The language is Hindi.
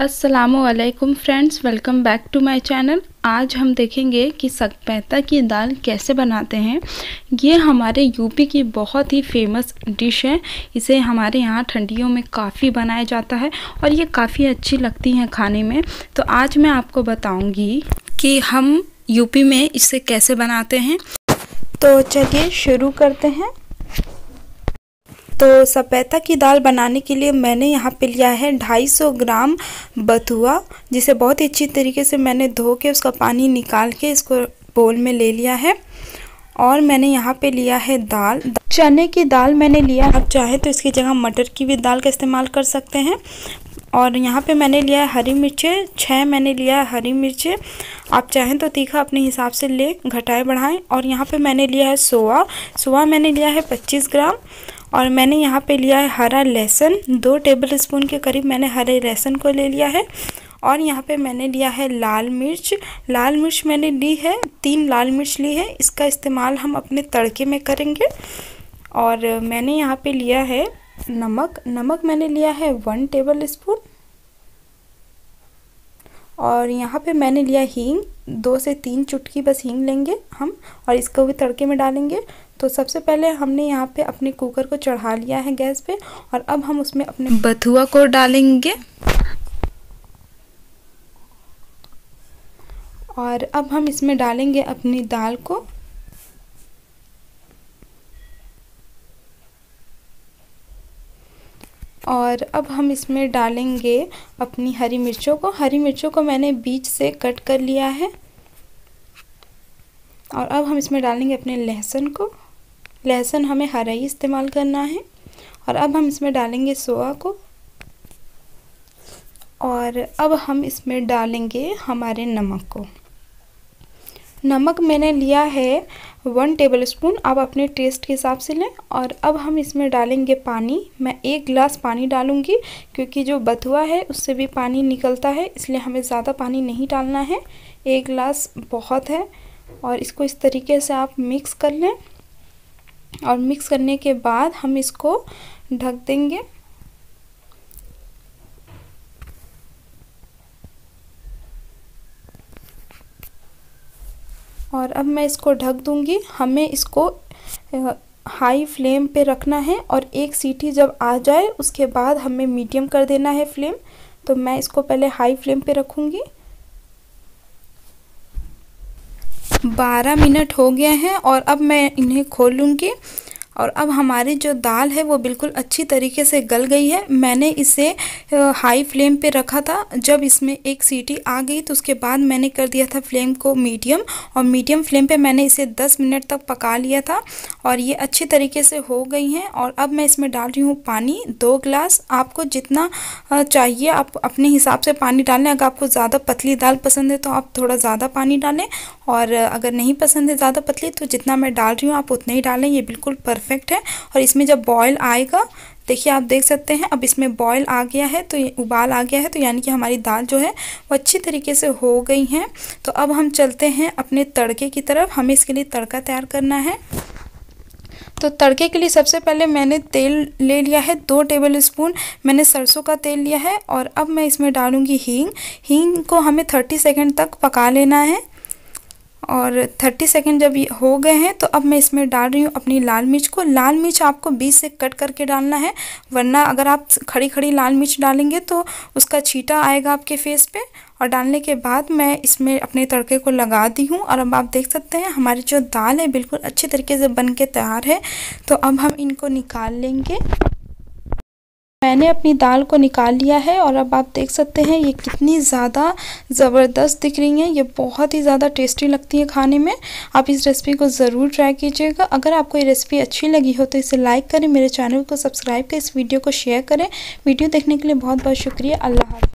असलकुम friends welcome back to my channel आज हम देखेंगे कि सकपैता की दाल कैसे बनाते हैं। ये हमारे यूपी की बहुत ही फ़ेमस डिश है। इसे हमारे यहाँ ठंडियों में काफ़ी बनाया जाता है और ये काफ़ी अच्छी लगती हैं खाने में। तो आज मैं आपको बताऊँगी कि हम यूपी में इसे कैसे बनाते हैं। तो चलिए शुरू करते हैं। तो सपेता की दाल बनाने के लिए मैंने यहाँ पे लिया है 250 ग्राम बथुआ, जिसे बहुत ही अच्छी तरीके से मैंने धो के उसका पानी निकाल के इसको बोल में ले लिया है। और मैंने यहाँ पे लिया है दाल। चने की दाल मैंने लिया आप चाहे तो इसकी जगह मटर की भी दाल का इस्तेमाल कर सकते हैं। और यहाँ पे मैंने लिया है हरी मिर्चें छः मैंने लिया है हरी मिर्चें। आप चाहें तो तीखा अपने हिसाब से ले, घटाएँ बढ़ाएँ। और यहाँ पे मैंने लिया है सोआ सोआ मैंने लिया है 25 ग्राम। और मैंने यहाँ पे लिया है हरा लहसुन। दो टेबल स्पून के करीब मैंने हरे लहसुन को ले लिया है और यहाँ पे मैंने लिया है लाल मिर्च। लाल मिर्च मैंने ली है, तीन लाल मिर्च ली है। इसका इस्तेमाल हम अपने तड़के में करेंगे। और मैंने यहाँ पे लिया है नमक। नमक मैंने लिया है वन टेबल स्पून और यहाँ पे मैंने लिया हींग। दो से तीन चुटकी बस हींग लेंगे हम और इसको भी तड़के में डालेंगे। तो सबसे पहले हमने यहाँ पे अपने कुकर को चढ़ा लिया है गैस पे और अब हम उसमें अपने बथुआ को डालेंगे। और अब हम इसमें डालेंगे अपनी दाल को। और अब हम इसमें डालेंगे अपनी हरी मिर्चों को। हरी मिर्चों को मैंने बीच से कट कर लिया है। और अब हम इसमें डालेंगे अपने लहसुन को। लहसुन हमें हरा ही इस्तेमाल करना है। और अब हम इसमें डालेंगे सोआ को। और अब हम इसमें डालेंगे हमारे नमक को। नमक मैंने लिया है वन टेबल स्पून आप अपने टेस्ट के हिसाब से लें। और अब हम इसमें डालेंगे पानी। मैं एक गिलास पानी डालूँगी, क्योंकि जो बथुआ है, उससे भी पानी निकलता है, इसलिए हमें ज़्यादा पानी नहीं डालना है। एक गिलास बहुत है। और इसको इस तरीके से आप मिक्स कर लें। और मिक्स करने के बाद हम इसको ढक देंगे। और अब मैं इसको ढक दूँगी। हमें इसको हाई फ्लेम पे रखना है और एक सीटी जब आ जाए, उसके बाद हमें मीडियम कर देना है फ्लेम तो मैं इसको पहले हाई फ्लेम पे रखूँगी। बारह मिनट हो गया है और अब मैं इन्हें खोलूँगी और अब हमारी जो दाल है वो बिल्कुल अच्छी तरीके से गल गई है। मैंने इसे हाई फ्लेम पे रखा था। जब इसमें एक सीटी आ गई तो उसके बाद मैंने कर दिया था फ्लेम को मीडियम और मीडियम फ्लेम पे मैंने इसे 10 मिनट तक पका लिया था और ये अच्छी तरीके से हो गई हैं। और अब मैं इसमें डाल रही हूँ पानी, दो गिलास। आपको जितना चाहिए आप अपने हिसाब से पानी डालें। अगर आपको ज़्यादा पतली दाल पसंद है तो आप थोड़ा ज़्यादा पानी डालें। और अगर नहीं पसंद है ज़्यादा पतली तो जितना मैं डाल रही हूँ आप उतना ही डालें। ये बिल्कुल परफेक्ट है। और इसमें जब बॉयल आएगा, देखिए आप देख सकते हैं, अब इसमें बॉयल आ गया है तो उबाल आ गया है तो यानी कि हमारी दाल जो है, वो अच्छी तरीके से हो गई हैं। तो अब हम चलते हैं अपने तड़के की तरफ़। हमें इसके लिए तड़का तैयार करना है। तो तड़के के लिए सबसे पहले मैंने तेल ले लिया है, दो टेबल स्पून मैंने सरसों का तेल लिया है, और अब मैं इसमें डालूँगी हींग। हींग को हमें थर्टी सेकेंड तक पका लेना है। और 30 सेकंड जब हो गए हैं तो अब मैं इसमें डाल रही हूँ अपनी लाल मिर्च को। लाल मिर्च आपको बीच से कट करके डालना है, वरना अगर आप खड़ी खड़ी लाल मिर्च डालेंगे तो उसका छीटा आएगा आपके फेस पे। और डालने के बाद मैं इसमें अपने तड़के को लगा दी हूँ, और अब आप देख सकते हैं, हमारी जो दाल है, बिल्कुल अच्छे तरीके से बन के तैयार है। तो अब हम इनको निकाल लेंगे। मैंने अपनी दाल को निकाल लिया है और अब आप देख सकते हैं ये कितनी ज़्यादा ज़बरदस्त दिख रही हैं। ये बहुत ही ज़्यादा टेस्टी लगती है खाने में। आप इस रेसिपी को ज़रूर ट्राई कीजिएगा। अगर आपको ये रेसिपी अच्छी लगी हो तो इसे लाइक करें, मेरे चैनल को सब्सक्राइब करें, इस वीडियो को शेयर करें। वीडियो देखने के लिए बहुत बहुत शुक्रिया। अल्लाह